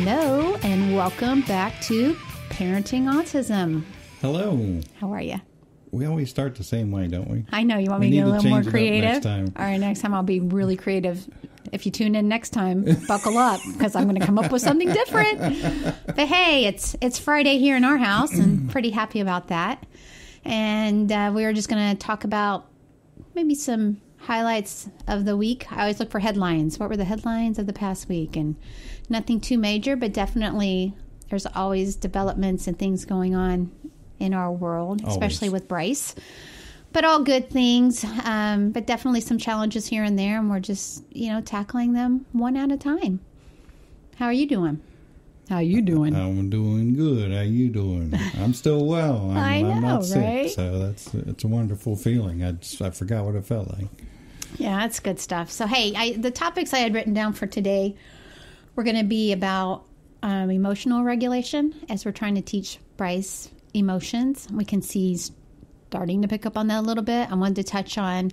Hello, and welcome back to Parenting Autism. Hello. How are you? We always start the same way, don't we? I know you want We me to get a little more change it up creative. All right, next time I'll be really creative. If you tune in next time, buckle up because I'm going to come up with something different. But hey, it's it's Friday here in our house, and pretty happy about that. And uh, we are just going to talk about maybe some highlights of the week. I always look for headlines. What were the headlines of the past week? And nothing too major, but definitely there's always developments and things going on in our world, especially with Bryce. But all good things, um, but definitely some challenges here and there, and we're just you know tackling them one at a time. How are you doing? How you doing? I'm doing good. How you doing? I'm still well. I'm, I I'm know, not sick, right? so that's it's a wonderful feeling. I just, I forgot what it felt like. Yeah, that's good stuff. So, hey, I, the topics I had written down for today were going to be about um, emotional regulation as we're trying to teach Bryce emotions. We can see he's starting to pick up on that a little bit. I wanted to touch on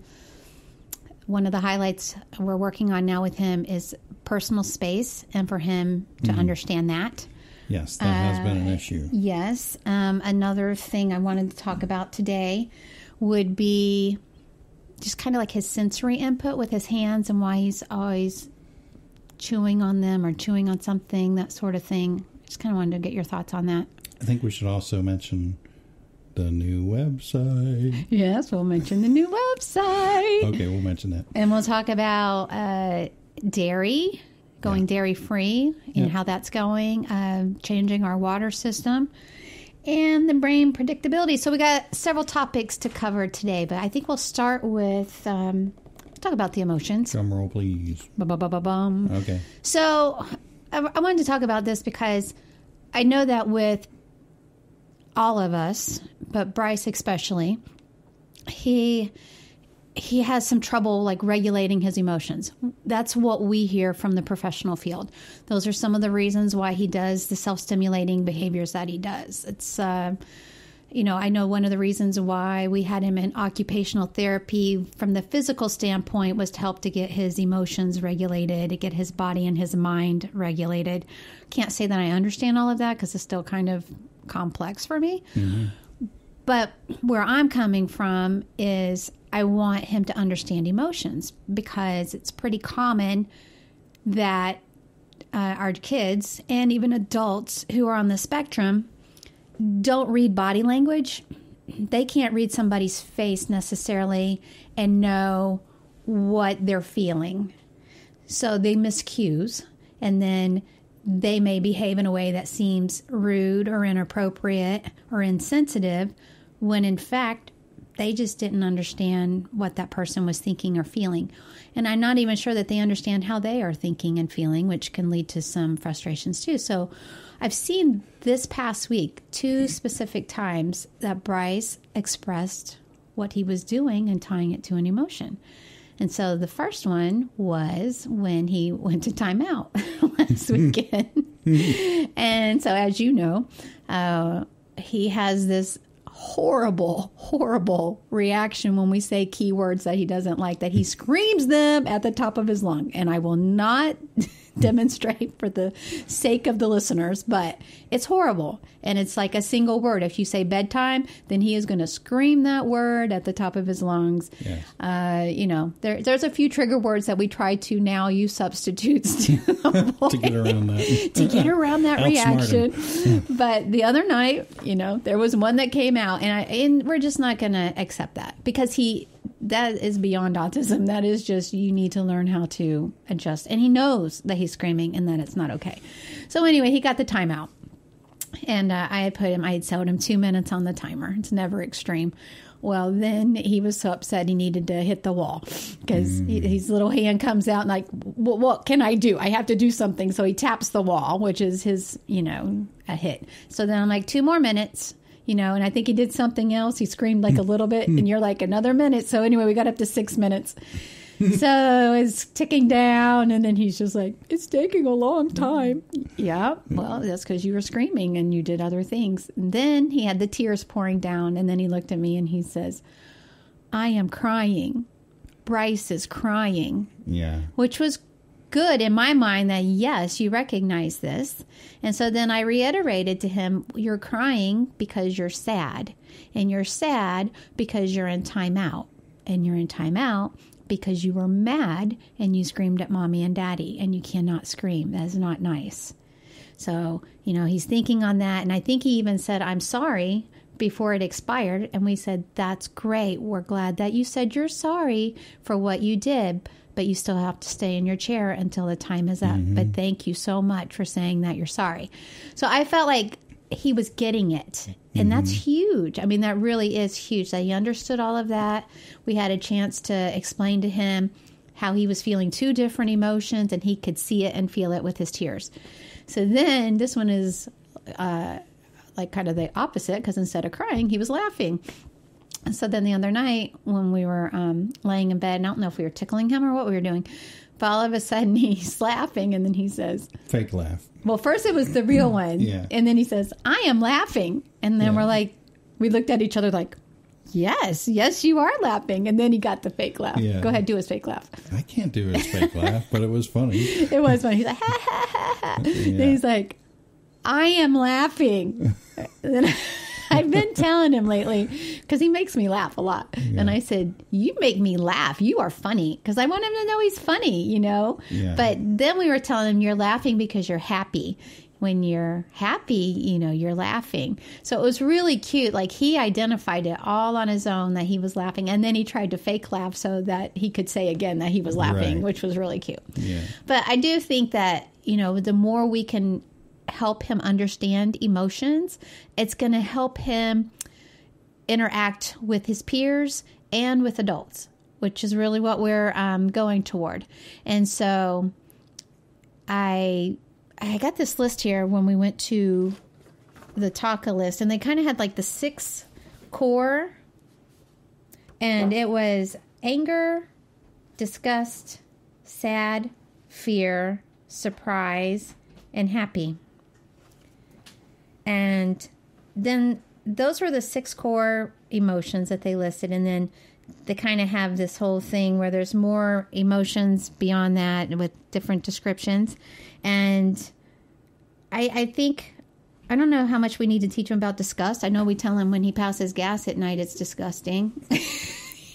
one of the highlights we're working on now with him is personal space and for him to understand that. Yes, that has been an issue. Yes. Um, another thing I wanted to talk about today would be just kind of like his sensory input with his hands and why he's always chewing on them or chewing on something, that sort of thing. Just kind of wanted to get your thoughts on that. I think we should also mention the new website. Yes, we'll mention the new website. Okay, we'll mention that. And we'll talk about uh, dairy, going Yeah. dairy free, and Yeah. how that's going, um, changing our water system, and the brain predictability. So we got several topics to cover today, but I think we'll start with um, talk about the emotions. Drum roll, please. Ba-ba-ba-ba-bum. Okay. So I, I wanted to talk about this because I know that with all of us, but Bryce especially, he he has some trouble like regulating his emotions. That's what we hear from the professional field. Those are some of the reasons why he does the self-stimulating behaviors that he does. It's uh, you know, I know one of the reasons why we had him in occupational therapy from the physical standpoint was to help to get his emotions regulated, to get his body and his mind regulated. Can't say that I understand all of that because it's still kind of complex for me. But where I'm coming from is I want him to understand emotions because it's pretty common that uh, our kids and even adults who are on the spectrum don't read body language. They can't read somebody's face necessarily and know what they're feeling. So they miss cues and then they may behave in a way that seems rude or inappropriate or insensitive when in fact they just didn't understand what that person was thinking or feeling. And I'm not even sure that they understand how they are thinking and feeling, which can lead to some frustrations too. So I've seen this past week two specific times that Bryce expressed what he was doing and tying it to an emotion. And so the first one was when he went to timeout last weekend. and so, as you know, uh, he has this horrible, horrible reaction when we say keywords that he doesn't like, that he screams them at the top of his lung. And I will not demonstrate for the sake of the listeners, but it's horrible. And it's like a single word. If you say bedtime, then he is going to scream that word at the top of his lungs. Yes. Uh, you know, there, there's a few trigger words that we try to now use substitutes to, To get around that. to get around that reaction. but the other night, you know, there was one that came out, and I and we're just not going to accept that because he that is beyond autism. That is just you need to learn how to adjust, and he knows that he's screaming and that it's not okay. So anyway, he got the timeout. And uh, I had put him, I had set him two minutes on the timer. It's never extreme. Well, then he was so upset he needed to hit the wall because his little hand comes out and like, what, what can I do? I have to do something. So he taps the wall, which is his, you know, a hit. So then I'm like, two more minutes, you know, and I think he did something else. He screamed like a hmm. little bit, and hmm. you're like, another minute. So anyway, we got up to six minutes. so it's ticking down, and then he's just like, "It's taking a long time." Yeah, hmm. well, that's because you were screaming and you did other things. And then he had the tears pouring down, and then he looked at me and he says, "I am crying. Bryce is crying," Yeah. which was good in my mind that yes, you recognize this. And so then I reiterated to him, You're crying because you're sad. And you're sad because you're in timeout. And you're in timeout because you were mad and you screamed at mommy and daddy. And you cannot scream. That is not nice. So, you know, he's thinking on that. And I think he even said, I'm sorry before it expired. And we said, That's great. We're glad that you said you're sorry for what you did, but you still have to stay in your chair until the time is up. But thank you so much for saying that you're sorry. So I felt like he was getting it. And that's huge. I mean, that really is huge that he understood all of that. We had a chance to explain to him how he was feeling two different emotions and he could see it and feel it with his tears. So then this one is uh, like kind of the opposite because instead of crying, he was laughing. So then the other night when we were um, laying in bed, and I don't know if we were tickling him or what we were doing, but all of a sudden he's laughing and then he says, Fake laugh. well, first it was the real one. Yeah. And then he says, I am laughing. And then Yeah. we're like, we looked at each other like, yes, yes, you are laughing. And then he got the fake laugh. Yeah. Go ahead, do his fake laugh. I can't do his fake laugh, but it was funny. It was funny. He's like, ha ha ha ha. Then he's like, I am laughing. I've been telling him lately because he makes me laugh a lot. And I said, You make me laugh. You are funny because I want him to know he's funny, you know? Yeah. But then we were telling him, You're laughing because you're happy. When you're happy, you know, you're laughing. So it was really cute. Like he identified it all on his own that he was laughing. And then he tried to fake laugh so that he could say again that he was laughing, Right. which was really cute. Yeah. But I do think that, you know, the more we can help him understand emotions, it's going to help him interact with his peers and with adults, which is really what we're um, going toward. And so I I got this list here when we went to the TACA list, and they kind of had like the six core, and it was anger, disgust, sad, fear, surprise, and happy. And then those were the six core emotions that they listed. And then they kind of have this whole thing where there's more emotions beyond that with different descriptions. And I, I think, I don't know how much we need to teach him about disgust. I know we tell him when he passes gas at night, it's disgusting.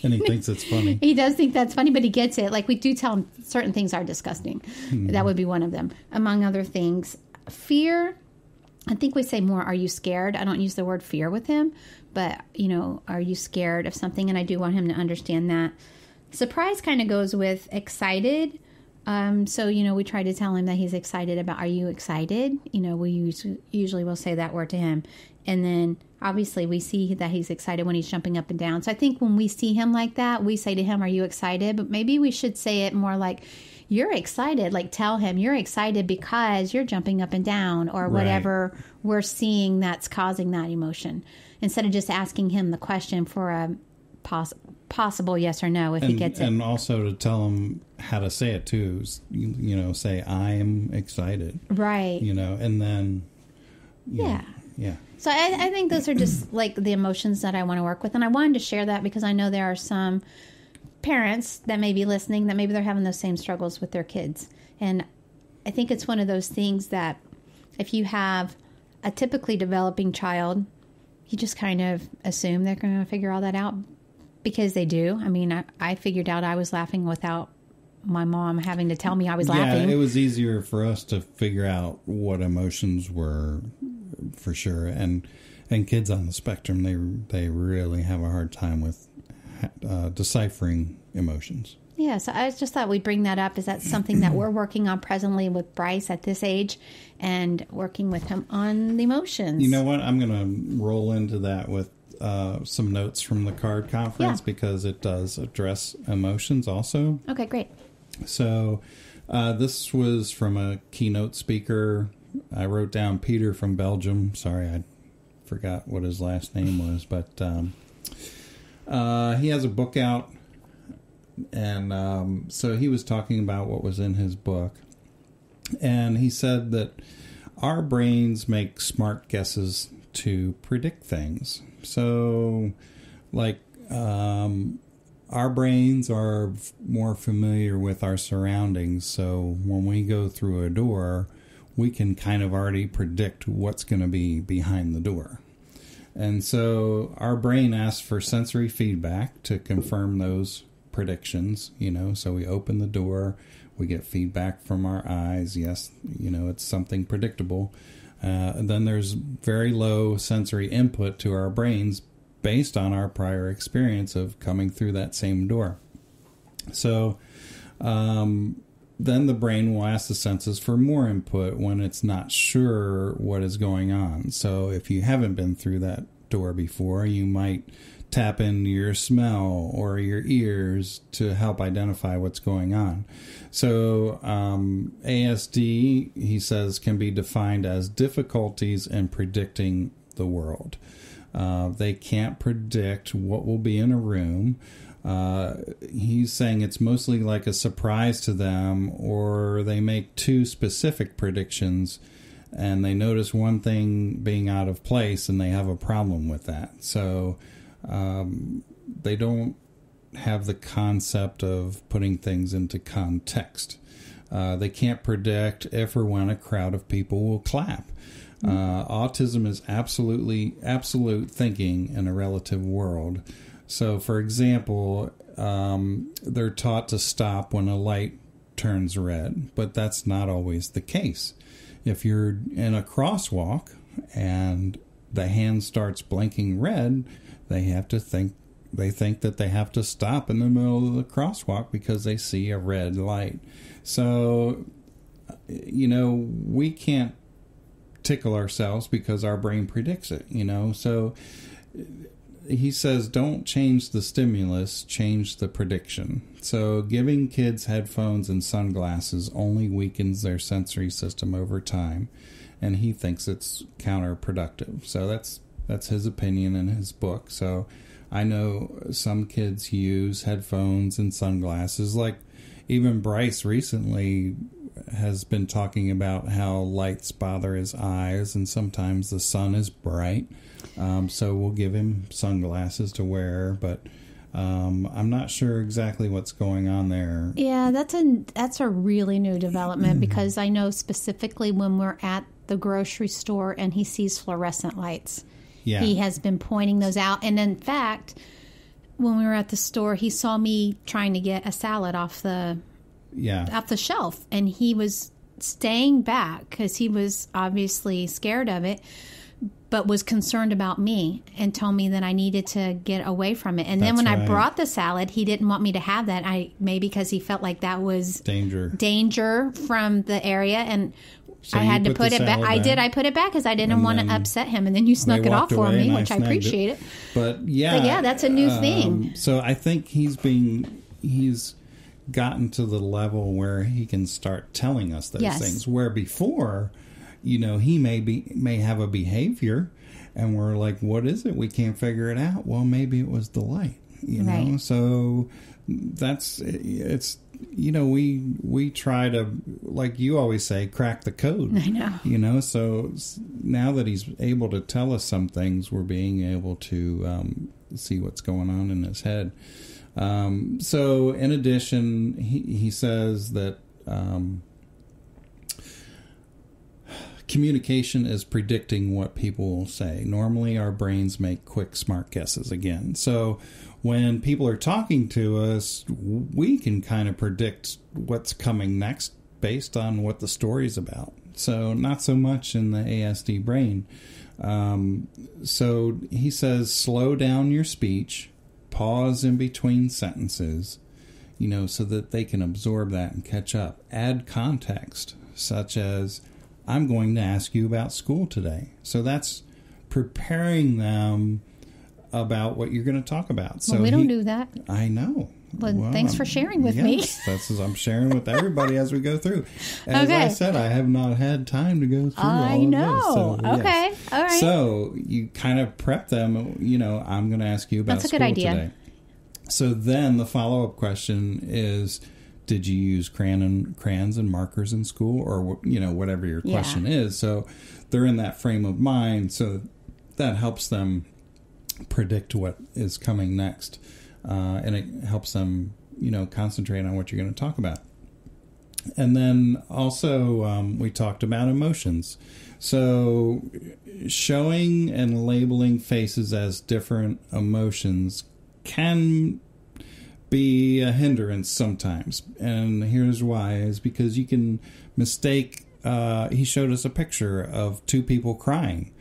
And he thinks it's funny. He does think that's funny, but he gets it. Like we do tell him certain things are disgusting. Hmm. That would be one of them, among other things. Fear. I think we say more. Are you scared? I don't use the word fear with him, but you know, are you scared of something? And I do want him to understand that. Surprise kind of goes with excited. Um, so you know, we try to tell him that he's excited about. Are you excited? You know, we use, usually will say that word to him, and then obviously we see that he's excited when he's jumping up and down. So I think when we see him like that, we say to him, "Are you excited?" But maybe we should say it more like, "You're excited." Like tell him you're excited because you're jumping up and down, or Right. We're seeing that's causing that emotion. Instead of just asking him the question for a poss- possible yes or no if he And, gets it. and also to tell him how to say it too. You, you know, say I am excited. Right. You know, and then you know, Yeah. yeah, So I, I think those are just like the emotions that I want to work with, and I wanted to share that because I know there are some parents that may be listening that maybe they're having those same struggles with their kids, and I think it's one of those things that if you have a typically developing child, you just kind of assume they're going to figure all that out because they do. I mean, I, I figured out I was laughing without my mom having to tell me I was laughing. yeah. It was easier for us to figure out what emotions were for sure, and and kids on the spectrum they they really have a hard time with uh, deciphering emotions. Yeah, so I just thought we'd bring that up. Is that something that we're working on presently with Bryce at this age and working with him on the emotions? You know what? I'm going to roll into that with uh, some notes from the card conference Yeah. because it does address emotions also. Okay, great. So, uh, this was from a keynote speaker. I wrote down Peter from Belgium. Sorry, I forgot what his last name was, but um, uh, he has a book out. And um, so he was talking about what was in his book. And he said that our brains make smart guesses to predict things. So, like, um, our brains are more familiar with our surroundings. So when we go through a door, we can kind of already predict what's going to be behind the door. And so our brain asks for sensory feedback to confirm those predictions, you know. So we open the door, we get feedback from our eyes. Yes, you know, it's something predictable. Uh, then there's very low sensory input to our brains based on our prior experience of coming through that same door. So um, then the brain will ask the senses for more input when it's not sure what is going on. So if you haven't been through that door before, you might tap in your smell or your ears to help identify what's going on. So, um, ASD, he says, can be defined as difficulties in predicting the world. Uh, they can't predict what will be in a room. Uh, he's saying it's mostly like a surprise to them, or they make too specific predictions and they notice one thing being out of place and they have a problem with that. So um, they don't have the concept of putting things into context. Uh, they can't predict if or when a crowd of people will clap. Uh, autism is absolutely absolute thinking in a relative world. So, for example, um, they're taught to stop when a light turns red, but that's not always the case. If you're in a crosswalk and the hand starts blinking red, they have to think they think that they have to stop in the middle of the crosswalk because they see a red light. So, you know, we can't tickle ourselves because our brain predicts it, you know. So he says don't change the stimulus, change the prediction. So giving kids headphones and sunglasses only weakens their sensory system over time, and he thinks it's counterproductive. So that's that's his opinion in his book. So I know some kids use headphones and sunglasses like even Bryce recently has been talking about how lights bother his eyes and sometimes the sun is bright. Um, so we'll give him sunglasses to wear, but um, I'm not sure exactly what's going on there. Yeah, that's a that's a really new development because I know specifically when we're at the grocery store and he sees fluorescent lights. Yeah. He has been pointing those out and in fact when we were at the store he saw me trying to get a salad off the yeah. off the shelf and he was staying back because he was obviously scared of it but was concerned about me and told me that I needed to get away from it. And then That's when I brought the salad, he didn't want me to have that. I maybe because he felt like that was Danger. danger from the area and So I had to put it back. I did. I put it back because I didn't want to upset him. And then you snuck it off for me, which I snagged appreciate it. But yeah, But yeah, that's a new um, thing. So I think he's being he's gotten to the level where he can start telling us those Yes. things. Where before, you know, he may be may have a behavior, and we're like, "What is it? We can't figure it out." Well, maybe it was the light. You know, so that's it's you know we we try to like you always say crack the code. I know. you know so now that he's able to tell us some things we're being able to um, see what's going on in his head. Um, so in addition he, he says that um, communication is predicting what people will say. Normally our brains make quick smart guesses again. So when people are talking to us we can kind of predict what's coming next based on what the story's about. So not so much in the asd brain. Um, so he says slow down your speech pause in between sentences you know so that they can absorb that and catch up. Add context such as i'm going to ask you about school today. So that's preparing them about what you're going to talk about so well, we don't he- do that. I know. Well, thanks for I'm- sharing with me. yes, That's as I'm sharing with everybody as we go through. As I said, I have not had time to go through I know. this. So, yes. okay. All right. So you kind of prep them. You know, I'm going to ask you about That's a good idea. today. So then the follow up question is. Did you use crayon and crayons and markers in school, or you know whatever your Yeah. question is? So they're in that frame of mind, so that helps them predict what is coming next. uh, and it helps them, you know, concentrate on what you're going to talk about. And then also, um, we talked about emotions. So, showing and labeling faces as different emotions can be a hindrance sometimes. And here's why is because you can mistake. Uh, he showed us a picture of two people crying.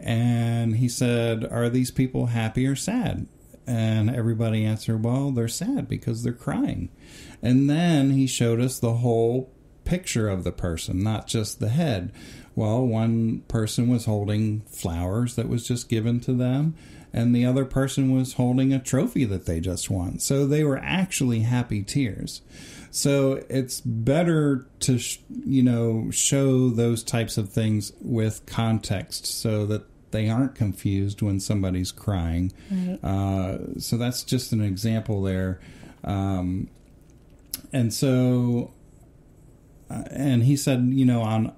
And he said, Are these people happy or sad? And everybody answered, Well, they're sad because they're crying. And then he showed us the whole picture of the person, not just the head. Well, one person was holding flowers that was just given to them, and the other person was holding a trophy that they just won. So they were actually happy tears. So it's better to, you know, show those types of things with context so that they aren't confused when somebody's crying. Right. Uh, so that's just an example there. Um, and so, uh, and he said, you know, on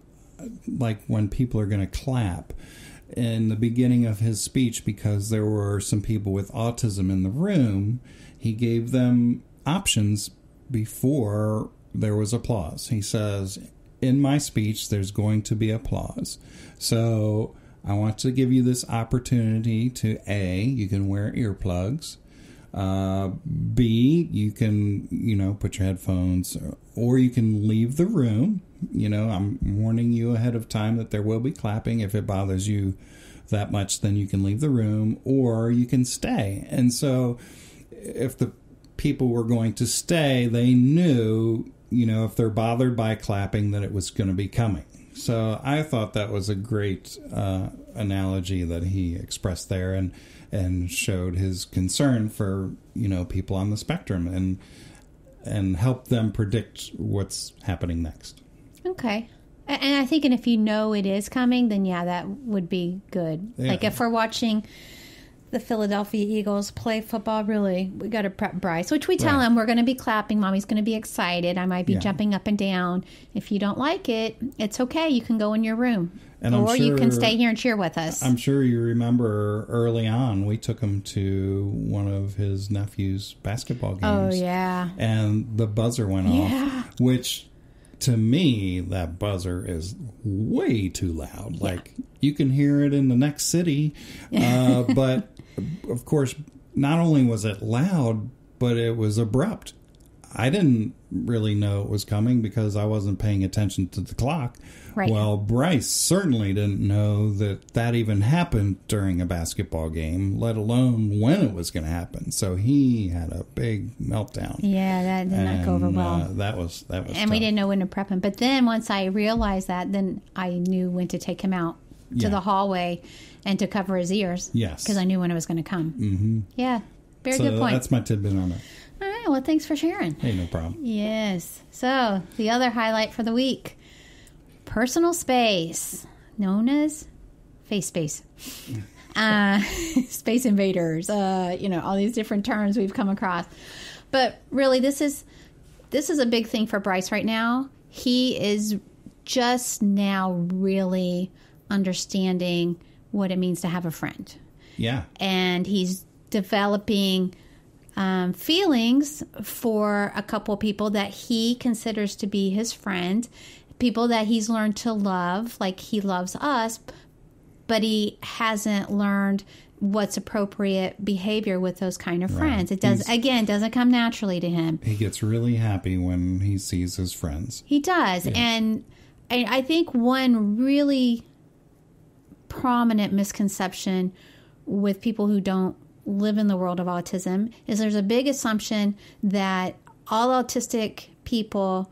like when people are going to clap in the beginning of his speech, because there were some people with autism in the room, he gave them options before there was applause. He says, in my speech, there's going to be applause. So, I want to give you this opportunity to A, you can wear earplugs. Uh, B, you can, you know, put your headphones, or you can leave the room. You know, I'm warning you ahead of time that there will be clapping. If it bothers you that much, then you can leave the room, or you can stay. And so, if the people were going to stay, they knew, you know, if they're bothered by clapping, that it was going to be coming. So I thought that was a great uh, analogy that he expressed there, and and showed his concern for you know people on the spectrum, and and help them predict what's happening next. Okay. And I think, and if you know it is coming, then yeah, that would be good. Yeah. Like if we're watching the Philadelphia Eagles play football, really, we got to prep Bryce, which we tell Right. him we're going to be clapping. Mommy's going to be excited. I might be Yeah. jumping up and down. If you don't like it, it's okay. You can go in your room, And or you can stay here and cheer with us. I'm sure you remember early on we took him to one of his nephew's basketball games. oh yeah, and the buzzer went Yeah. off, which to me that buzzer is way too loud. Like you can hear it in the next city, uh, but of course, not only was it loud, but it was abrupt. I didn't really know it was coming because I wasn't paying attention to the clock. Right. Well, Bryce certainly didn't know that that even happened during a basketball game, let alone when it was going to happen. So he had a big meltdown. yeah, that did not go over well. Uh, that was that was. and we didn't know when to prep him. But then once I realized that, then I knew when to take him out to Yeah. the hallway and to cover his ears. Yes. because I knew when it was going to come. Mm-hmm. Yeah, very so good point. That's my tidbit on it. All right, well, thanks for sharing. Hey, no problem. Yes. So the other highlight for the week: personal space, known as face space. Uh, space invaders, uh, you know, all these different terms we've come across. But really, this is this is a big thing for Bryce right now. He is just now really understanding what it means to have a friend, Yeah. and he's developing um, feelings for a couple people that he considers to be his friend, people that he's learned to love, like he loves us, but he hasn't learned what's appropriate behavior with those kind of friends. It does He's- again doesn't come naturally to him. He gets really happy when he sees his friends. He does. And I, I think one really prominent misconception with people who don't live in the world of autism is there's a big assumption that all autistic people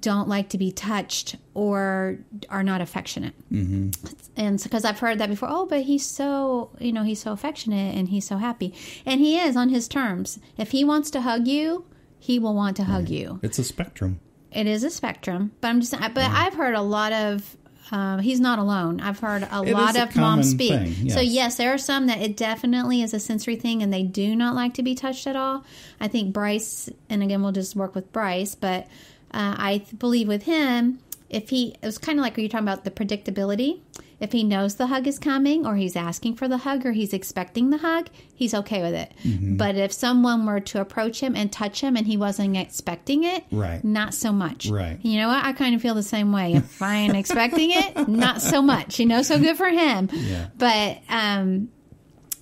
don't like to be touched or are not affectionate. Mm-hmm. And because I've heard that before, oh, but he's so, you know, he's so affectionate and he's so happy. And he is on his terms. If he wants to hug you, he will want to hug you It's a spectrum. it is a spectrum, but I'm just. But I've heard a lot of. Um, he's not alone. I've heard a It lot a of moms speak. thing, So yes. yes, there are some that it definitely is a sensory thing, and they do not like to be touched at all. I think Bryce, and again, we'll just work with Bryce, but uh, I th- believe with him, if he it was kind of like when you're talking about the predictability if he knows the hug is coming or he's asking for the hug or he's expecting the hug he's okay with it Mm-hmm. but if someone were to approach him and touch him and he wasn't expecting it Right. not so much Right. you know what i kind of feel the same way if i ain't expecting it not so much you know so good for him Yeah. but um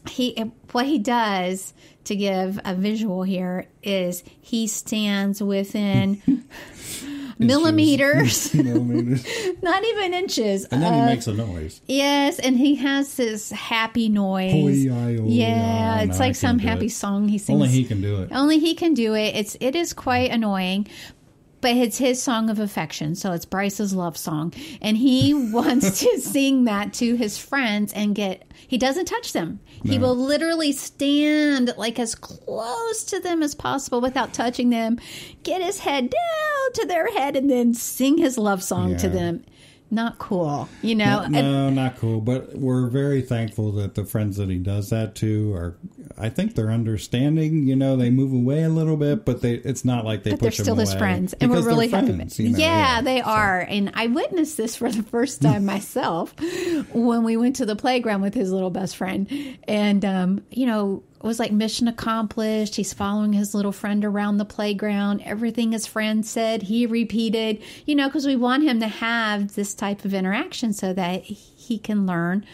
he what he does to give a visual here is he stands within millimeters Millimeters. not even inches And then of- he uh, makes a noise. yes and he has this happy noise Hoi-yi-oh. yeah Oh, it's no, like some happy it. song he sings Only he can do it. only he can do it. It's it is quite annoying, but it's his song of affection. So it's Bryce's love song, and he wants to sing that to his friends and get. He doesn't touch them. He will literally stand like as close to them as possible without touching them. Get his head down to their head and then sing his love song to them. Not cool, you know. No, And- not cool. But we're very thankful that the friends that he does that to are. I think they're understanding. You know, they move away a little bit, but they. It's not like they but they're push still him his friends, and we're really happy. friends, you know, yeah, they so. are, and I witnessed this for the first time myself when we went to the playground with his little best friend, and um, you know. Was like mission accomplished. He's following his little friend around the playground. Everything his friend said, he repeated, you know, because we want him to have this type of interaction so that he can learn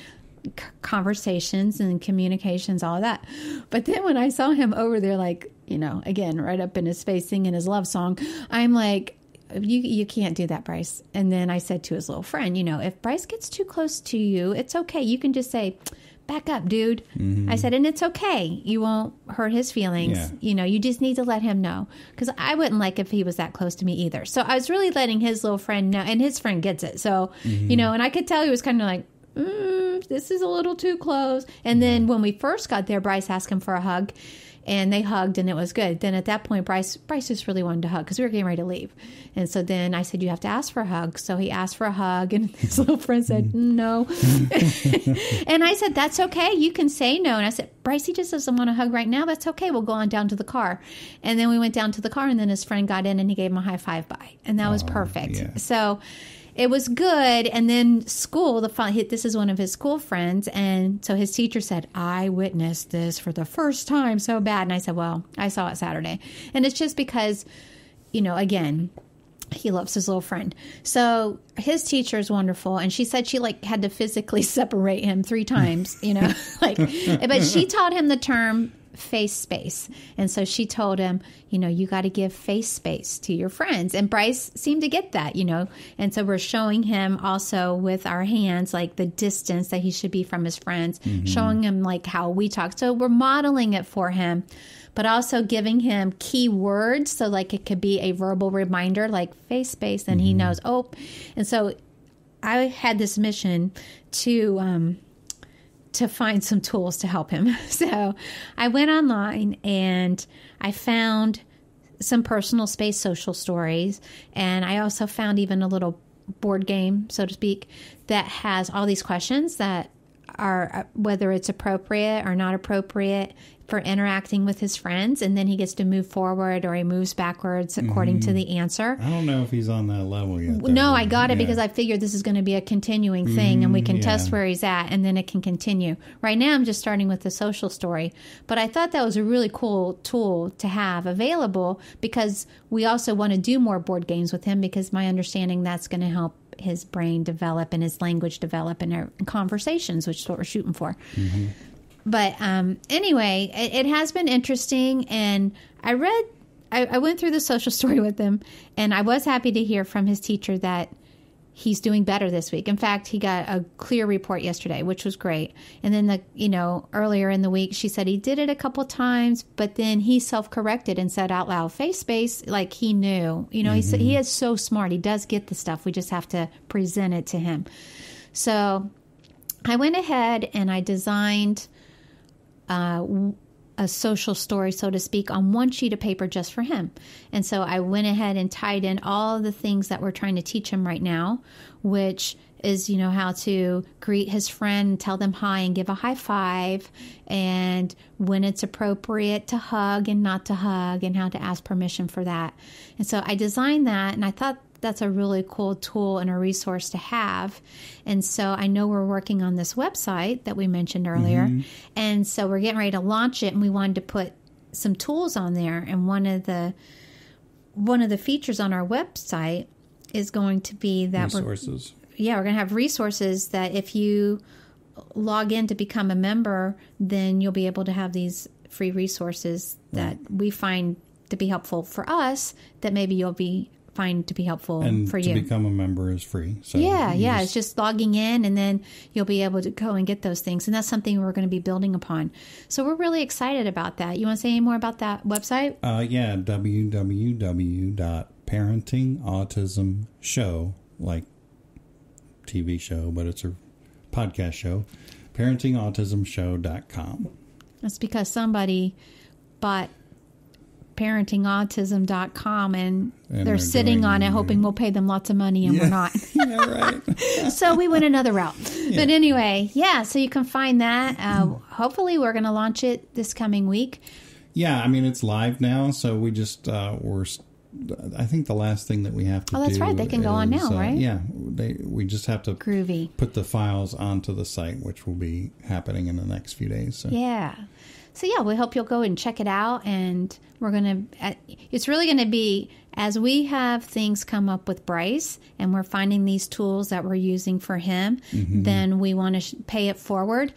conversations and communications, all that. But then when I saw him over there, like, you know, again, right up in his face singing his love song, I'm like, you, you can't do that, Bryce. And then I said to his little friend, you know, if Bryce gets too close to you, it's okay. You can just say, back up, dude. I said, and it's okay. You won't hurt his feelings. Yeah. You know, you just need to let him know. Because I wouldn't like if he was that close to me either. So I was really letting his little friend know, and his friend gets it. So, you know, and I could tell he was kind of like, mm, this is a little too close. And then when we first got there, Bryce asked him for a hug. And they hugged, and it was good. Then at that point, Bryce Bryce just really wanted to hug because we were getting ready to leave. And so then I said, "You have to ask for a hug." So he asked for a hug, and his little friend said, "No." and I said, "That's okay. You can say no." And I said, "Bryce, he just doesn't want a hug right now. That's okay. We'll go on down to the car." And then we went down to the car, and then his friend got in, and he gave him a high five bye, and that was perfect. yeah. So it was good. And then school, the this is one of his school friends, and so his teacher said, "I witnessed this for the first time, so bad." And I said, "Well, I saw it Saturday," and it's just because, you know, again. He loves his little friend. So his teacher is wonderful. And she said she like had to physically separate him three times, you know, like, but she taught him the term face space. And so she told him, you know, you got to give face space to your friends. And Bryce seemed to get that, you know. And so we're showing him also with our hands, like the distance that he should be from his friends, showing him like how we talk. So we're modeling it for him, but also giving him key words. So, like, it could be a verbal reminder, like face space, and he knows, oh. And so I had this mission to, um, to find some tools to help him. So I went online and I found some personal space social stories. And I also found even a little board game, so to speak, that has all these questions that are uh, whether it's appropriate or not appropriate for interacting with his friends. And then he gets to move forward or he moves backwards according to the answer. I don't know if he's on that level yet. though. No, I got it Yeah. because I figured this is going to be a continuing thing and we can yeah. test where he's at and then it can continue. Right now, I'm just starting with the social story, but I thought that was a really cool tool to have available because we also want to do more board games with him because my understanding that's going to help his brain develop and his language develop and our conversations, which is what we're shooting for. But um, anyway, it, it has been interesting, and I read, I, I went through the social story with him, and I was happy to hear from his teacher that he's doing better this week. In fact, he got a clear report yesterday, which was great. And then the, you know, earlier in the week, she said he did it a couple times, but then he self-corrected and said out loud, "Face space," like he knew. You know, he said he is so smart. He does get the stuff. We just have to present it to him. So I went ahead and I designed uh, a social story, so to speak, on one sheet of paper just for him. And so I went ahead and tied in all the things that we're trying to teach him right now, which is, you know, how to greet his friend, tell them hi, and give a high five, and when it's appropriate to hug and not to hug, and how to ask permission for that. And so I designed that, and I thought that's a really cool tool and a resource to have. And so I know we're working on this website that we mentioned earlier, mm-hmm. and so we're getting ready to launch it, and we wanted to put some tools on there. And one of the one of the features on our website is going to be that we're Resources. yeah, we're going to have resources that if you log in to become a member, then you'll be able to have these free resources that we find to be helpful for us that maybe you'll be find to be helpful And for you to become a member is free. So yeah, yeah, just- it's just logging in and then you'll be able to go and get those things. And that's something we're going to be building upon. So we're really excited about that. You want to say any more about that website? Uh, yeah, www.parentingautismshow, like TV show, but it's a podcast show, parentingautismshow.com. That's because somebody bought parentingautism.com and, And they're they're sitting on it hoping we'll pay them lots of money and we're not. yeah, right. so we went another route. But anyway, yeah, so you can find that. Uh, hopefully, we're going to launch it this coming week. Yeah, I mean, it's live now, so we just, uh, we're, I think the last thing that we have to Oh, that's right. They can go on now, uh, right? Yeah, they, we just have to Groovy. put the files onto the site, which will be happening in the next few days. So. Yeah. So yeah, we hope you'll go and check it out, and we're gonna. uh, It's really gonna be as we have things come up with Bryce, and we're finding these tools that we're using for him. Then we want to sh- pay it forward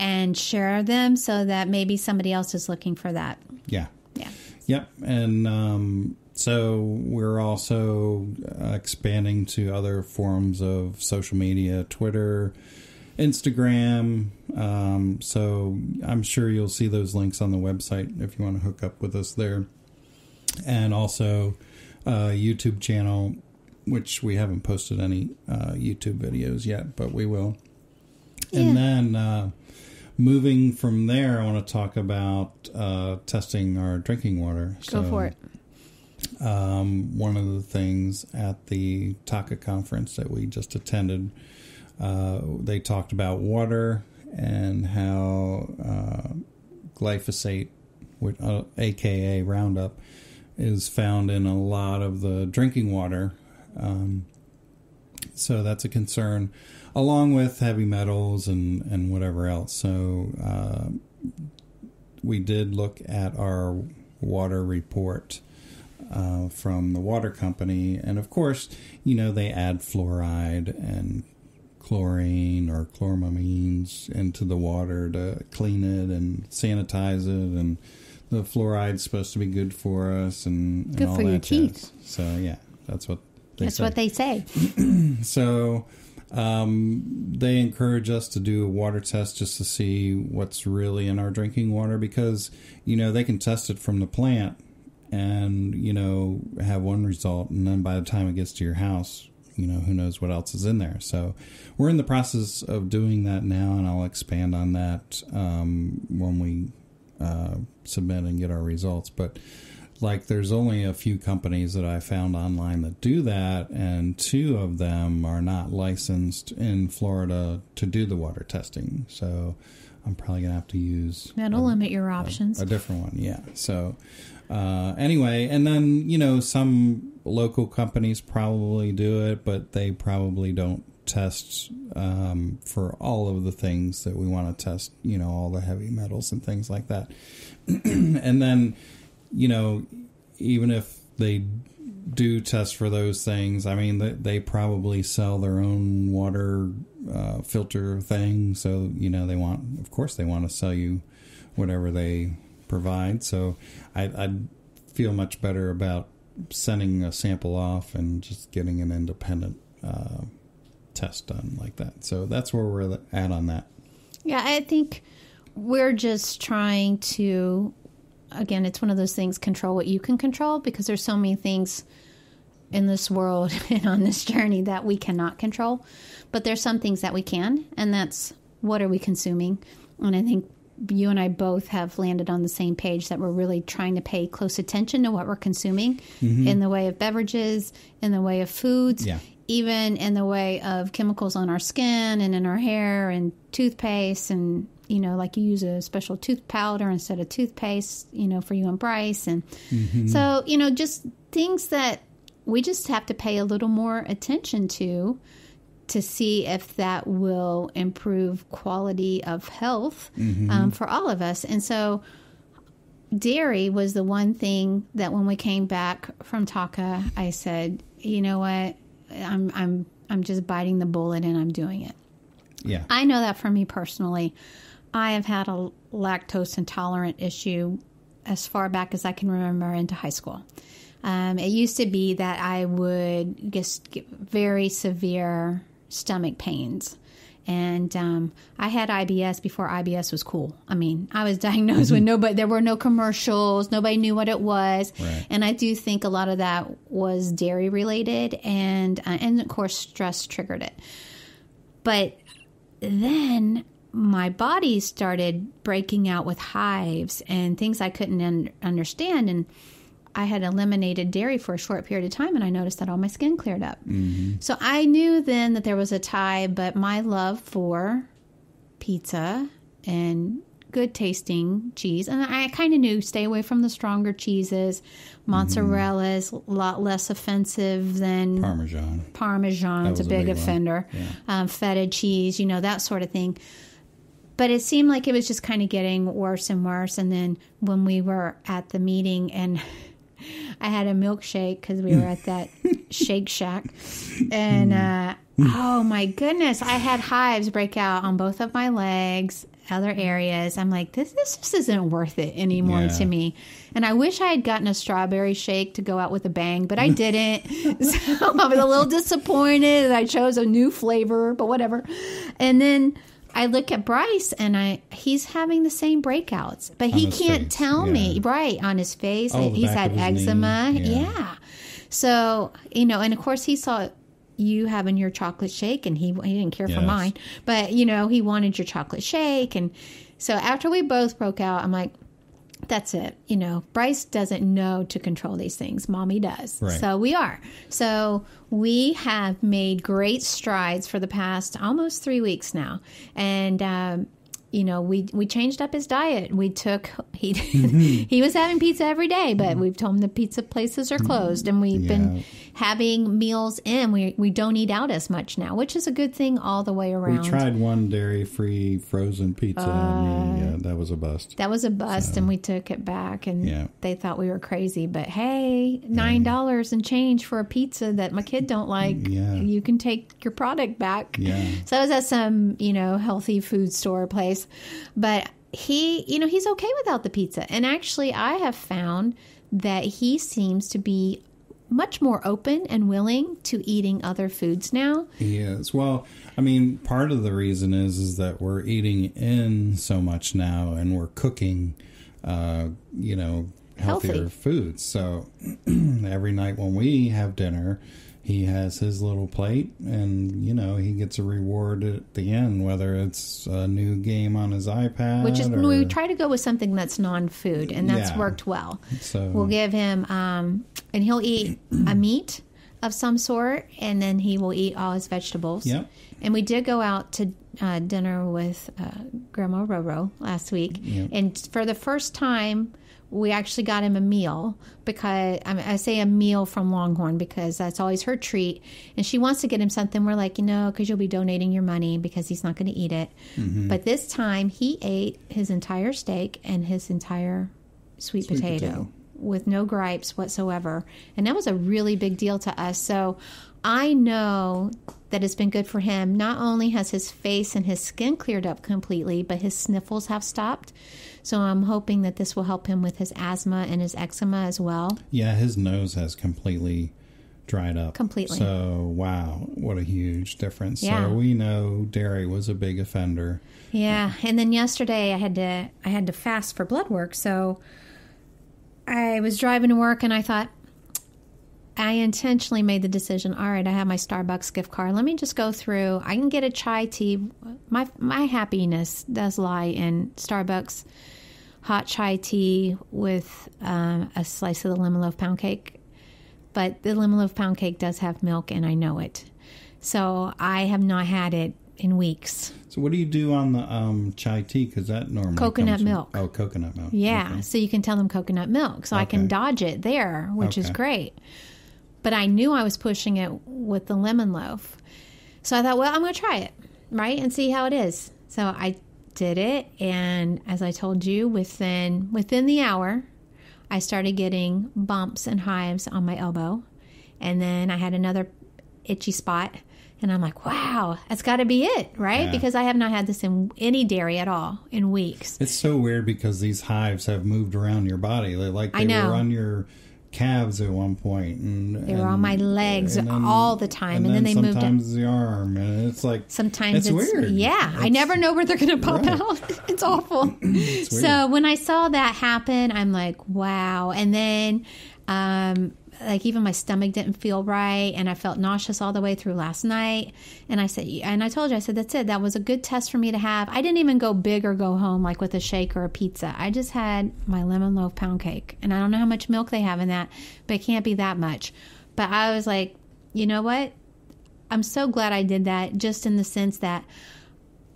and share them so that maybe somebody else is looking for that. Yeah. Yeah. Yep, and um, so we're also uh, expanding to other forms of social media, Twitter, Instagram. Um, so I'm sure you'll see those links on the website if you want to hook up with us there, and also uh, YouTube channel, which we haven't posted any uh, YouTube videos yet, but we will. Yeah. And then uh, moving from there, I want to talk about uh, testing our drinking water. Go for it. Um, one of the things at the TACA conference that we just attended, uh, they talked about water and how uh, glyphosate, which, uh, aka Roundup, is found in a lot of the drinking water. Um, so that's a concern, along with heavy metals and, and whatever else. So uh, we did look at our water report uh, from the water company, and of course, you know they add fluoride and chlorine or chloramines into the water to clean it and sanitize it, and the fluoride's supposed to be good for us and, and Good all for your that teeth. jazz. So yeah, that's what they That's say. what they say. So um, they encourage us to do a water test just to see what's really in our drinking water because you know they can test it from the plant and you know have one result and then by the time it gets to your house you know who knows what else is in there so we're in the process of doing that now and i'll expand on that um, when we uh, submit and get our results but like there's only a few companies that I found online that do that, and two of them are not licensed in Florida to do the water testing. So I'm probably gonna have to use That'll limit your options. a different one. Yeah. So uh, anyway, and then you know some local companies probably do it, but they probably don't test um, for all of the things that we want to test. You know, all the heavy metals and things like that. and then you know, even if they do test for those things, I mean, they, they probably sell their own water uh, filter thing. So, you know, they want, of course, they want to sell you whatever they provide. So I, I'd feel much better about sending a sample off and just getting an independent uh, test done like that. So that's where we're at on that. Yeah, I think we're just trying to again, it's one of those things control what you can control because there's so many things in this world and on this journey that we cannot control. But there's some things that we can, and that's what are we consuming? And I think you and I both have landed on the same page that we're really trying to pay close attention to what we're consuming mm-hmm. in the way of beverages, in the way of foods, Yeah. even in the way of chemicals on our skin and in our hair and toothpaste and you know like you use a special tooth powder instead of toothpaste you know for you and bryce. And mm-hmm. so you know just things that we just have to pay a little more attention to to see if that will improve quality of health um, for all of us. And so, dairy was the one thing that when we came back from TACA, I said, you know what, I'm I'm I'm just biting the bullet and I'm doing it. Yeah. I know that for me personally. I have had a lactose intolerant issue as far back as I can remember into high school. Um, it used to be that I would just get very severe stomach pains. And um, I had IBS before IBS was cool. I mean, I was diagnosed with nobody. There were no commercials. Nobody knew what it was. Right. And I do think a lot of that was dairy related, and uh, and of course stress triggered it. But then my body started breaking out with hives and things I couldn't un- understand. And I had eliminated dairy for a short period of time, and I noticed that all my skin cleared up. So I knew then that there was a tie, but my love for pizza and good tasting cheese, and I kind of knew stay away from the stronger cheeses. Mozzarella is a lot less offensive than Parmesan. Parmesan's a a big big offender. Yeah. Um, feta cheese, you know, that sort of thing. But it seemed like it was just kind of getting worse and worse. And then when we were at the meeting and I had a milkshake because we were at that Shake Shack. And uh, oh my goodness, I had hives break out on both of my legs, other areas. I'm like, this, this just isn't worth it anymore Yeah. to me. And I wish I had gotten a strawberry shake to go out with a bang, but I didn't. so I was a little disappointed that I chose a new flavor, but whatever. And then I look at Bryce and I he's having the same breakouts, but he can't face, tell me right on his face. Oh, he's had of his knee, eczema. yeah. yeah. So, you know, and of course he saw you having your chocolate shake and he he didn't care for mine. But, you know, he wanted your chocolate shake and so after we both broke out, I'm like that's it. You know, Bryce doesn't know to control these things. Mommy does. Right. So we are. So we have made great strides for the past almost three weeks now. And, um, you know, we, we changed up his diet. We took, he, mm-hmm. he was having pizza every day, but mm-hmm. we've told him the pizza places are mm-hmm. closed and we've been Yeah. Having meals in. We, we don't eat out as much now, which is a good thing all the way around. We tried one dairy free frozen pizza we, uh, that was a bust. That was a bust, and we took it back, and Yeah. they thought we were crazy. But hey, nine dollars and change for a pizza that my kid don't like. Yeah. You can take your product back. Yeah. So I was at some, you know, healthy food store place, but he, you know, he's okay without the pizza. And actually, I have found that he seems to be much more open and willing to eating other foods now. He is. Well, I mean, part of the reason is is that we're eating in so much now, and we're cooking, uh, you know, healthier Healthy. foods. So every night when we have dinner, he has his little plate, and you know, he gets a reward at the end, whether it's a new game on his iPad, Which is or, we try to go with something that's non-food, and that's Yeah. worked well. So We'll give him, um, and he'll eat a meat of some sort, and then he will eat all his vegetables. Yep. And we did go out to uh, dinner with uh, Grandma Roro last week, Yep. and for the first time, we actually got him a meal because I, mean, I say a meal from Longhorn because that's always her treat, and she wants to get him something. We're like, you know, because you'll be donating your money because he's not going to eat it. Mm-hmm. But this time, he ate his entire steak and his entire sweet, Sweet potato, potato. with no gripes whatsoever, and that was a really big deal to us. So I know that it's been good for him. Not only has his face and his skin cleared up completely, but his sniffles have stopped. So I'm hoping that this will help him with his asthma and his eczema as well. Yeah, his nose has completely dried up. Completely. So, wow, what a huge difference. Yeah. So, we know dairy was a big offender. Yeah, and then yesterday I had to I had to fast for blood work, so I was driving to work and I thought I intentionally made the decision. All right, I have my Starbucks gift card. Let me just go through. I can get a chai tea. My my happiness does lie in Starbucks hot chai tea with um, a slice of the lemon loaf pound cake. But the lemon loaf pound cake does have milk, and I know it. So I have not had it in weeks. So, what do you do on the um, chai tea? Because that normally Coconut comes from- milk. oh, coconut milk. Yeah, Okay. so you can tell them coconut milk, so I can dodge it there, which is great. but I knew I was pushing it with the lemon loaf. So I thought, well, I'm going to try it, right, and see how it is. So I did it, and as I told you, within within the hour, I started getting bumps and hives on my elbow, and then I had another itchy spot. And I'm like, wow, that's got to be it, right? Yeah. Because I have not had this in any dairy at all in weeks. It's so weird because these hives have moved around your body. They're like they I know. were on your calves at one point, and They were on my legs all the time, and then they moved it- sometimes the arm, and it's like Sometimes it's, it's, weird. Yeah, I never know where they're going to pop Right. out. it's awful. weird. so when I saw that happen, I'm like, wow. And then, um, like even my stomach didn't feel right, and I felt nauseous all the way through last night. And I said, and I told you, I said, that's it. That was a good test for me to have. I didn't even go big or go home like with a shake or a pizza. I just had my lemon loaf pound cake, and I don't know how much milk they have in that, but it can't be that much. But I was like, you know what? I'm so glad I did that just in the sense that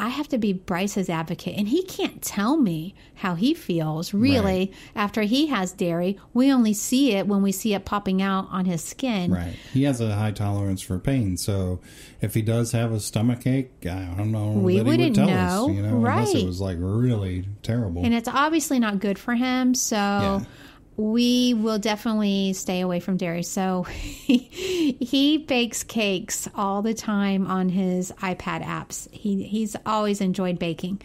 I have to be Bryce's advocate and he can't tell me how he feels really after he has dairy. We only see it when we see it popping out on his skin. Right. He has a high tolerance for pain, so if he does have a stomach ache, I don't know. We that he wouldn't would tell know. us, you know, unless it was like really terrible. And it's obviously not good for him. So we will definitely stay away from dairy. So he, bakes cakes all the time on his iPad apps. He he's always enjoyed baking.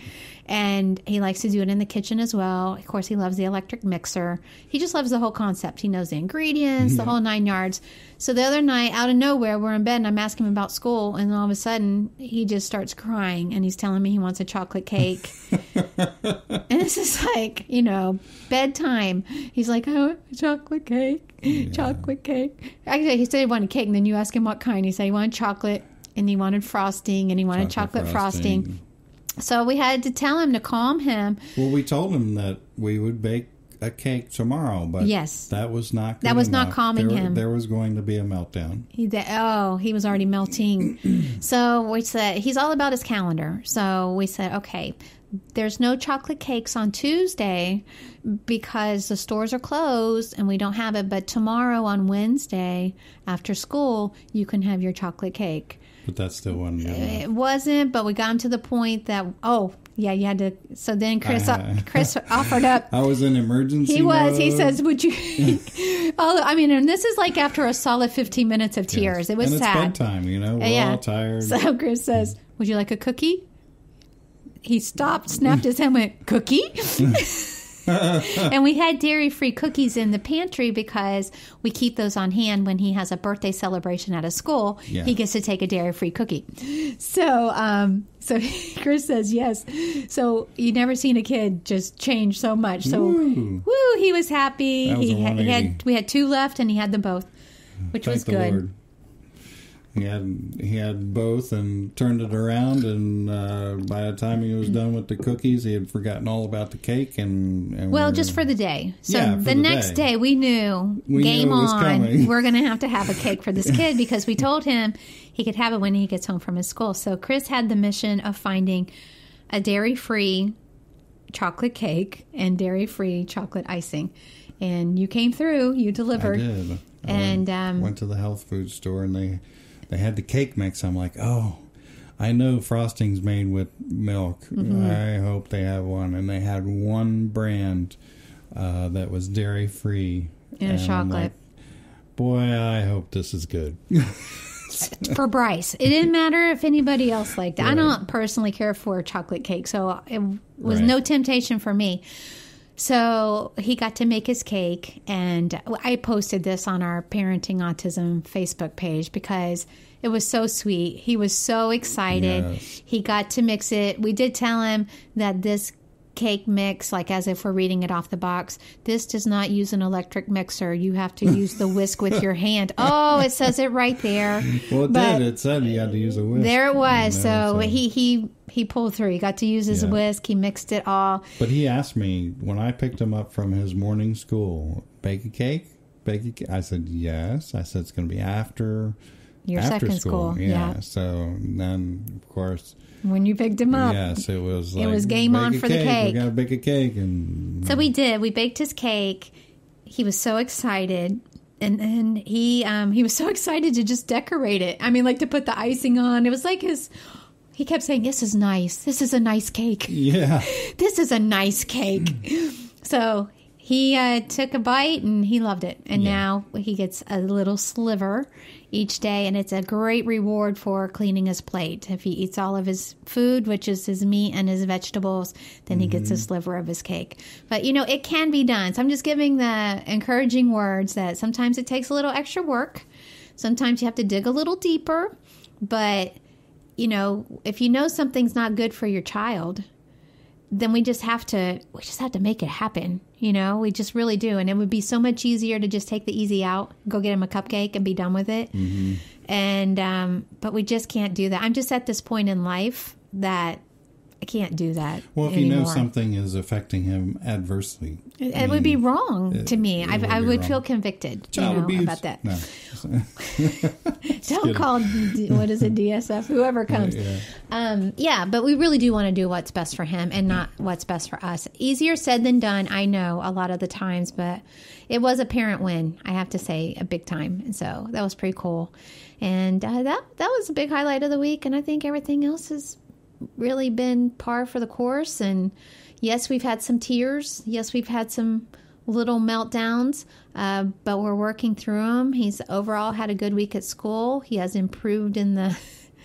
And he likes to do it in the kitchen as well. Of course, he loves the electric mixer. He just loves the whole concept. He knows the ingredients, the whole nine yards. So the other night, out of nowhere, we're in bed and I'm asking him about school. And all of a sudden, he just starts crying and he's telling me he wants a chocolate cake. And this is like, you know, bedtime. He's like, oh, chocolate cake, chocolate cake. Actually, he said he wanted cake, and then you ask him what kind. He said he wanted chocolate, and he wanted frosting, and he wanted chocolate, frosting. So we had to tell him to calm him. Well, we told him that we would bake a cake tomorrow, but Yes. that was not. That was not calming There- him. There was going to be a meltdown. He oh, he was already melting. so we said he's all about his calendar. So we said, okay, there's no chocolate cakes on Tuesday because the stores are closed and we don't have it. But tomorrow on Wednesday after school, you can have your chocolate cake. But that still wasn't good. It wasn't, but we got him to the point that oh yeah, you had to. So then Chris Uh-huh. Chris offered up. I was in emergency. He was. He says, "Would you?" oh, I mean, and this is like after a solid fifteen minutes of tears. It was and it's sad. bedtime. You know, we're Yeah. all tired. So Chris says, "Would you like a cookie?" He stopped, snapped his head, went cookie. and we had dairy free cookies in the pantry because we keep those on hand when he has a birthday celebration at a school. Yeah. He gets to take a dairy free cookie. So, um, so Chris says yes. So you never seen a kid just change so much. So, Woo. woo, he was happy. Was he, had, he had we had two left, and he had them both, which was Thank the good. Lord. He had he had both and turned it around, and uh, by the time he was done with the cookies, he had forgotten all about the cake. And, and Well, just for the day. So Yeah, the, the next day. day. we knew We knew game was on. We're going to have to have a cake for this kid because we told him he could have it when he gets home from his school. So Chris had the mission of finding a dairy-free chocolate cake and dairy-free chocolate icing. And you came through, you delivered I did. I And, went, um, went to the health food store, and they they had the cake mix. I'm like, oh. I know frosting's made with milk. Mm-hmm. I hope they have one. And they had one brand uh, that was dairy free. And a chocolate. Boy, I hope this is good. for Bryce. It didn't matter if anybody else liked it. I don't personally care for chocolate cake, so it was Right. no temptation for me. So he got to make his cake, and I posted this on our Parenting Autism Facebook page because it was so sweet. He was so excited. Yes. He got to mix it. We did tell him that this cake mix, like as if we're reading it off the box, this does not use an electric mixer. You have to use the whisk with your hand. Oh, it says it right there. Well, it But- did. It said you had to use a whisk. There it was. You So, know, he he he pulled through. He got to use his Yeah. whisk. He mixed it all. But he asked me when I picked him up from his morning school, bake a cake? Bake a cake? I said, yes. I said, it's going to be after. Your after second school, yeah. So then, of course, When you picked him up. yes, it was It was game on for the cake. We got to bake a cake. And So we did. We baked his cake. He was so excited. and then he um, he was so excited to just decorate it. I mean, like to put the icing on. It was like his. He kept saying, "This is nice. This is a nice cake. Yeah. This is a nice cake." so he uh, took a bite and he loved it, and Yeah. now he gets a little sliver each day, and it's a great reward for cleaning his plate. If he eats all of his food, which is his meat and his vegetables, then he gets a sliver of his cake. But you know, it can be done. So I'm just giving the encouraging words that sometimes it takes a little extra work. Sometimes you have to dig a little deeper, but you know, if you know something's not good for your child, then we just have to we just have to make it happen you know? We just really do. And it would be so much easier to just take the easy out go get him a cupcake and be done with it. And um but we just can't do that. I'm just at this point in life that i can't do that Well, if you know something is affecting him adversely, it, it would be mean, wrong to me I, would I would wrong. feel convicted you know, abuse about that No. don't kidding. call what is it dsf whoever comes Yeah. Um, yeah, but we really do want to do what's best for him and not what's best for us. Easier said than done, I know a lot of the times, but it was a parent win, I have to say, a big time. And so that was pretty cool. And uh, that that was a big highlight of the week. And I think everything else has really been par for the course. And yes, we've had some tears. Yes, we've had some little meltdowns, uh, but we're working through them. He's overall had a good week at school. He has improved in the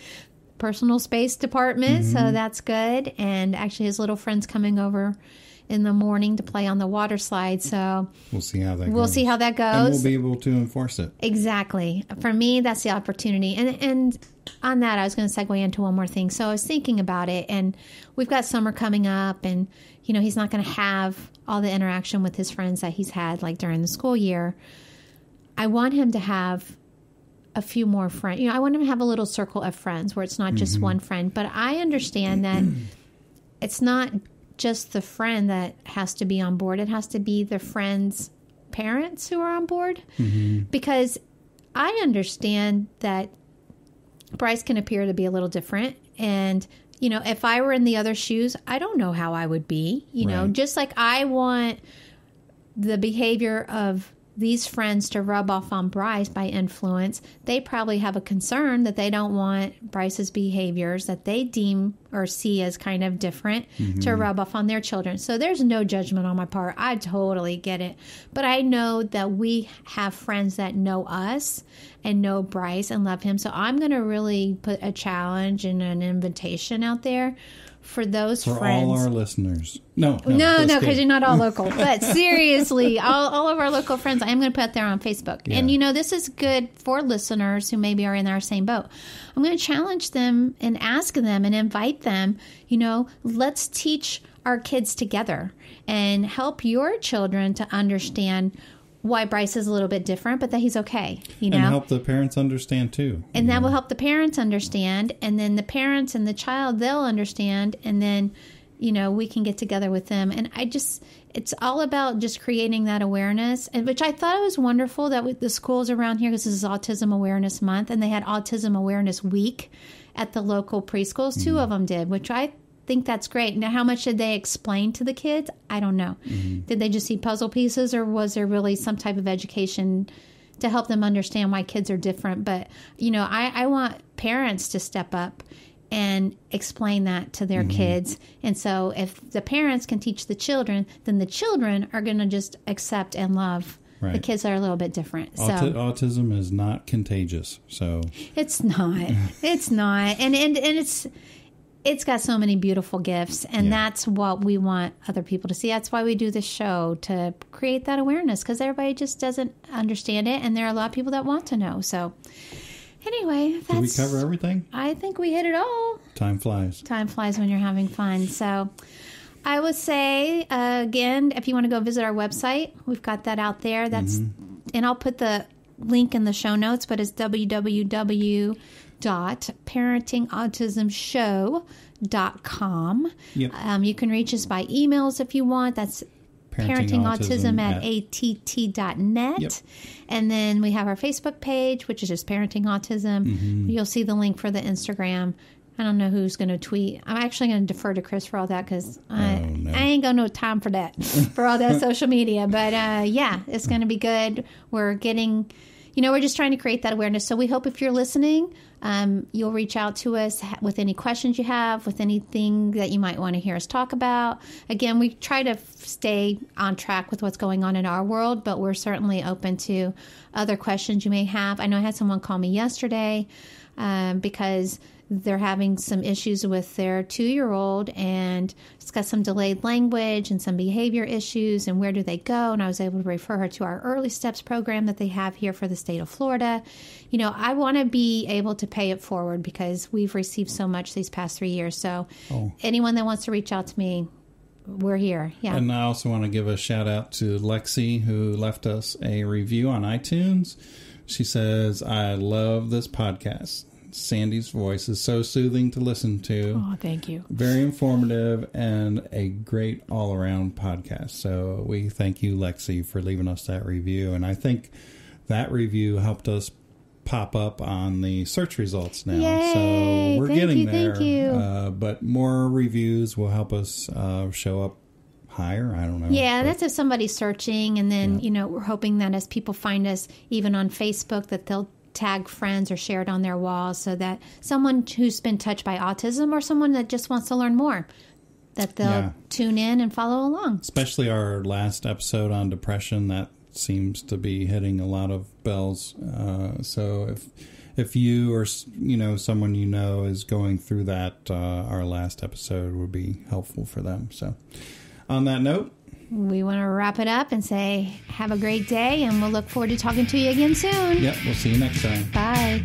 personal space department, so that's good. And actually, his little friend's coming over in the morning to play on the water slide. So We'll see how that goes. we'll see how that goes. And we'll be able to enforce it. Exactly. For me, that's the opportunity. And and on that, I was going to segue into one more thing. So I was thinking about it, and we've got summer coming up, and you know he's not going to have all the interaction with his friends that he's had like during the school year. I want him to have a few more friends. You know, I want him to have a little circle of friends where it's not just mm-hmm. one friend. But I understand that it's not just the friend that has to be on board. It has to be the friend's parents who are on board. Mm-hmm. Because I understand that Bryce can appear to be a little different. And, you know, if I were in the other shoes, I don't know how I would be. You know, just like I want the behavior of these friends to rub off on Bryce by influence, they probably have a concern that they don't want Bryce's behaviors that they deem or see as kind of different to mm-hmm. rub off on their children. So there's no judgment on my part. I totally get it. But I know that we have friends that know us and know Bryce and love him. So I'm going to really put a challenge and an invitation out there for those For friends. all our listeners. No, no, No, just no, because you're not all local. But seriously, all, all of our local friends, I am going to put there on Facebook. Yeah. And you know, this is good for listeners who maybe are in our same boat. I'm going to challenge them and ask them and invite them, you know, let's teach our kids together and help your children to understand why Bryce is a little bit different, but that he's okay, you know? and help the parents understand too. and that will help the parents understand and then the parents and the child they'll understand and then you know we can get together with them and i just it's all about just creating that awareness and which i thought it was wonderful that with the schools around here because this is autism awareness month and they had autism awareness week at the local preschools two mm. of them did which i think that's great now how much did they explain to the kids i don't know mm-hmm. did they just see puzzle pieces or was there really some type of education to help them understand why kids are different. But, you know, I, I want parents to step up and explain that to their mm-hmm. kids. And so if the parents can teach the children, then the children are going to just accept and love the kids that are a little bit different. So Auti- autism is not contagious, so it's not. It's not. And, and, and it's, it's got so many beautiful gifts and Yeah. that's what we want other people to see that's why we do this show to create that awareness because everybody just doesn't understand it and there are a lot of people that want to know so anyway that's did we cover everything? i think we hit it all Time flies. time flies when you're having fun so i would say uh, again if you want to go visit our website we've got that out there that's and i'll put the link in the show notes but it's www.parentingautismshow.com Yep. um, you can reach us by emails if you want that's parentingautism Parentingautism at att.net. Yep. And then we have our Facebook page, which is just Parenting Autism. Mm-hmm. You'll see the link for the Instagram. I don't know who's going to tweet. I'm actually going to defer to Chris for all that because I, Oh, no. I ain't got no time for that, for all that social media. But uh, yeah, it's going to be good. We're getting, you know, we're just trying to create that awareness. So we hope if you're listening, um, you'll reach out to us with any questions you have, with anything that you might want to hear us talk about. Again, we try to stay on track with what's going on in our world, but we're certainly open to other questions you may have. I know I had someone call me yesterday um, because they're having some issues with their two year old and it's got some delayed language and some behavior issues and where do they go and i was able to refer her to our early steps program that they have here for the state of florida you know i want to be able to pay it forward because we've received so much these past three years so Oh. anyone that wants to reach out to me we're here yeah And I also want to give a shout out to Lexi, who left us a review on iTunes. She says, I love this podcast. Sandy's voice is so soothing to listen to. oh thank you Very informative and a great all around podcast. So we thank you, Lexi, for leaving us that review. And I think that review helped us pop up on the search results now. Yay! So we're Thank getting you, there. thank you. Uh, but more reviews will help us uh, show up higher. I don't know. Yeah, But- that's if somebody's searching, and then you know we're hoping that as people find us, even on Facebook, that they'll tag friends or share it on their walls, so that someone who's been touched by autism or someone that just wants to learn more, that they'll Yeah. tune in and follow along. especially our last episode on depression that seems to be hitting a lot of bells uh, so if if you or you know someone you know is going through that uh, our last episode would be helpful for them so on that note We want to wrap it up and say have a great day, and we'll look forward to talking to you again soon. yep we'll see you next time Bye.